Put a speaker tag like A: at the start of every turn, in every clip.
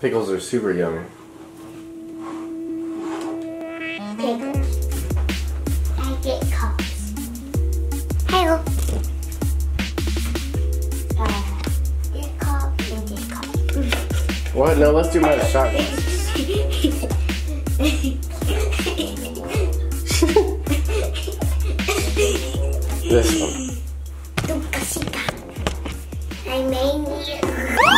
A: Pickles are super yummy.
B: Pickles. I get cups. Hello. Uh, get cup and get cup.
A: What? No, let's do my shot. This one.
B: I made it.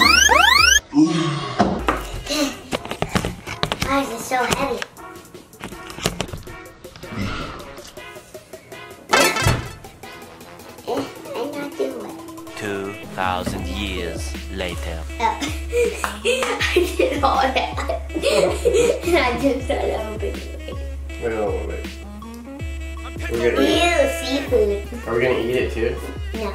B: So heavy? I'm not doing it.
C: 2,000 years later.
B: Oh. I did all that. and I just started opening it.
A: Wait, wait, wait, wait. We're gonna eat.
B: Ew, seafood.
A: Are we gonna eat it too?
B: No.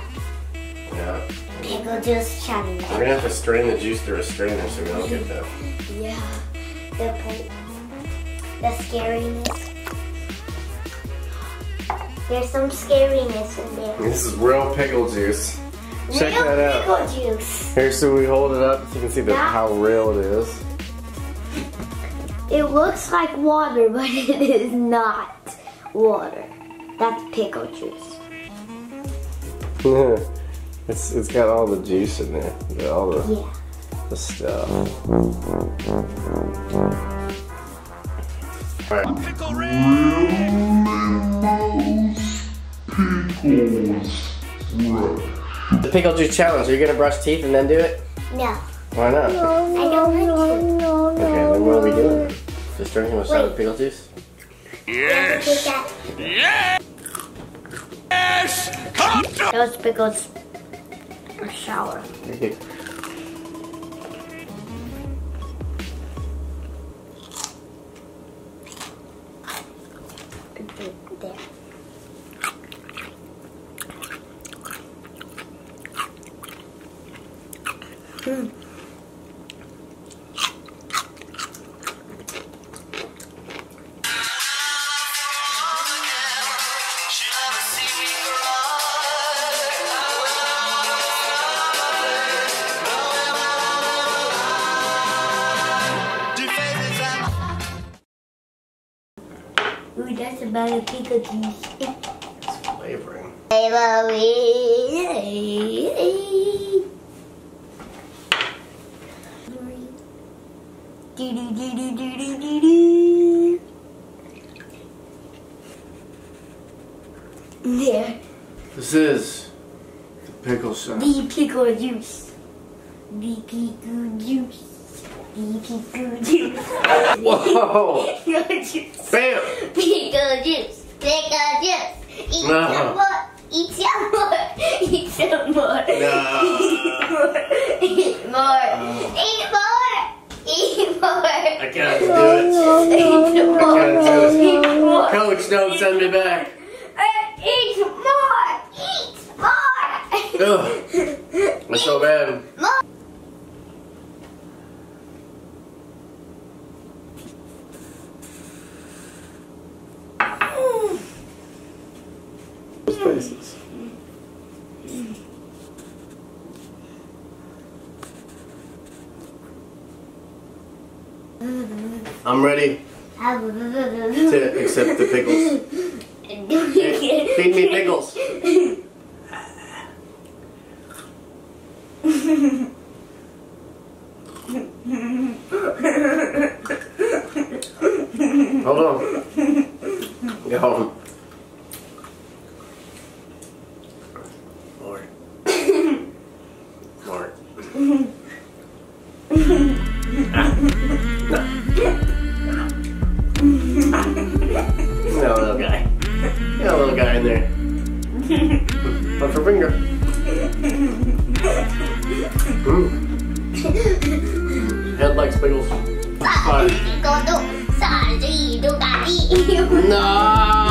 A: Yeah.
B: Pickle juice challenge.
A: We're gonna have to strain the juice through a strainer so we don't get that.
B: Yeah. The po- the scariness. There's some scariness in there.
A: This is real pickle juice. Check
B: Real
A: that out.
B: Pickle juice.
A: Here, so we hold it up so you can see the,
B: That-
A: how real it is.
B: It looks like water, but it is not water. That's pickle juice.
A: it's it's got all the juice in there. All the,
B: Yeah.
A: the stuff. Alright. The pickle juice challenge. Are you gonna brush teeth and then do it?
B: No.
A: Why not?
B: I don't want to.
A: Okay, then what are we doing? Just drinking a shot of
B: Wait.
A: pickle juice?
B: Yes. Those pickles are sour. There. Ooh, that's about a pickle juice.
A: Flavoring.
B: Do do do do do do do do. There,
A: This is the pickle shot.
B: the pickle juice. The pickle juice. Pickle juice.
A: Whoa!
B: Juice.
A: Bam!
B: Pickle juice. Pickle juice. Eat
A: No.
B: some more. Eat some more. Eat some more.
A: No.
B: Eat more. Eat more. Eat more.
A: I can't do it.
B: Eat more.
A: can't do it.
B: Eat more.
A: Coach, don't send me back.
B: Uh, Eat more. Eat more.
A: Ugh. That's so bad. Those I'm ready to accept the pickles. Feed me pickles. Hold on. Go. More. More. No, little guy. Yeah, little guy in there. What's your finger? Mm. Head likes pickles. Fine.
B: Pickle do got
A: No!